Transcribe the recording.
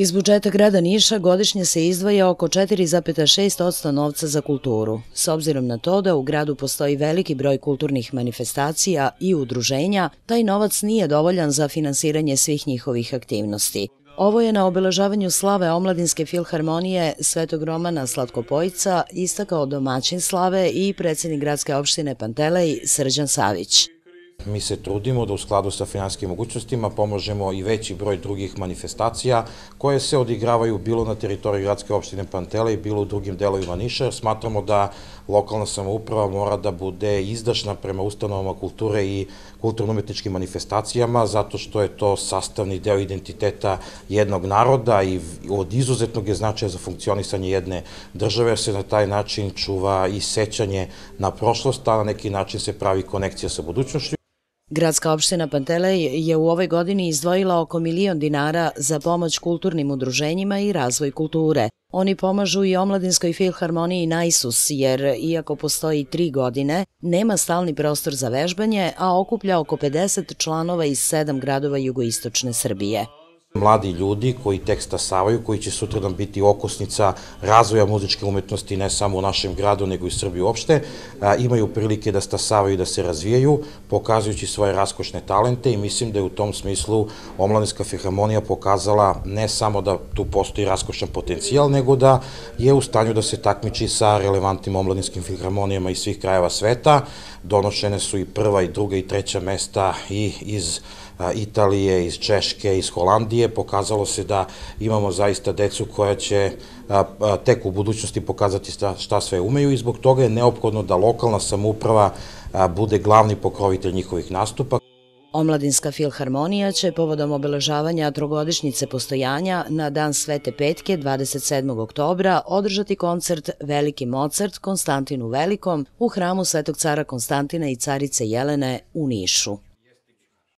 Iz budžeta grada Niša godišnje se izdvaja oko 4,6% novca za kulturu. S obzirom na to da u gradu postoji veliki broj kulturnih manifestacija i udruženja, taj novac nije dovoljan za finansiranje svih njihovih aktivnosti. Ovo je na obeležavanju slave Omladinske filharmonije Svetog Romana Slatkopojica istakao domaćin slave i predsednik gradske opštine Pantelej Srđan Savić. Mi se trudimo da u skladu sa finanskim mogućnostima pomožemo i veći broj drugih manifestacija koje se odigravaju bilo na teritoriji gradske opštine Pantele i bilo u drugim delovima Niša, jer smatramo da lokalna samouprava mora da bude izdašna prema ustanovama kulture i kulturno-umetničkim manifestacijama, zato što je to sastavni deo identiteta jednog naroda i od izuzetnog je značaja za funkcionisanje jedne države, jer se na taj način čuva i sećanje na prošlost, a na neki način se pravi konekcija sa budućnošću. Gradska opština Pantelej je u ovoj godini izdvojila oko milion dinara za pomoć kulturnim udruženjima i razvoj kulture. Oni pomažu i omladinskoj filharmoniji Najsus, jer, iako postoji tri godine, nema stalni prostor za vežbanje, a okuplja oko 50 članova iz sedam gradova jugoistočne Srbije. Mladi ljudi koji tek stasavaju, koji će sutradan biti okosnica razvoja muzičke umetnosti ne samo u našem gradu, nego i Srbiji uopšte, imaju prilike da stasavaju i da se razvijaju, pokazujući svoje raskošne talente i mislim da je u tom smislu Omladinska filharmonija pokazala ne samo da tu postoji raskošan potencijal, nego da je u stanju da se takmiči sa relevantnim omladinskim filharmonijama iz svih krajeva sveta. Donošene su i prva i druga i treća mesta i iz Italije, iz Češke, iz Holandije, pokazalo se da imamo zaista decu koja će tek u budućnosti pokazati šta sve umeju i zbog toga je neophodno da lokalna samouprava bude glavni pokrovitelj njihovih nastupa. Omladinska filharmonija će povodom obeležavanja trogodišnjice postojanja na Dan Svete Petke 27. oktobra održati koncert Veliki Mozart Konstantinu Velikom u hramu Svetog cara Konstantina i carice Jelene u Nišu.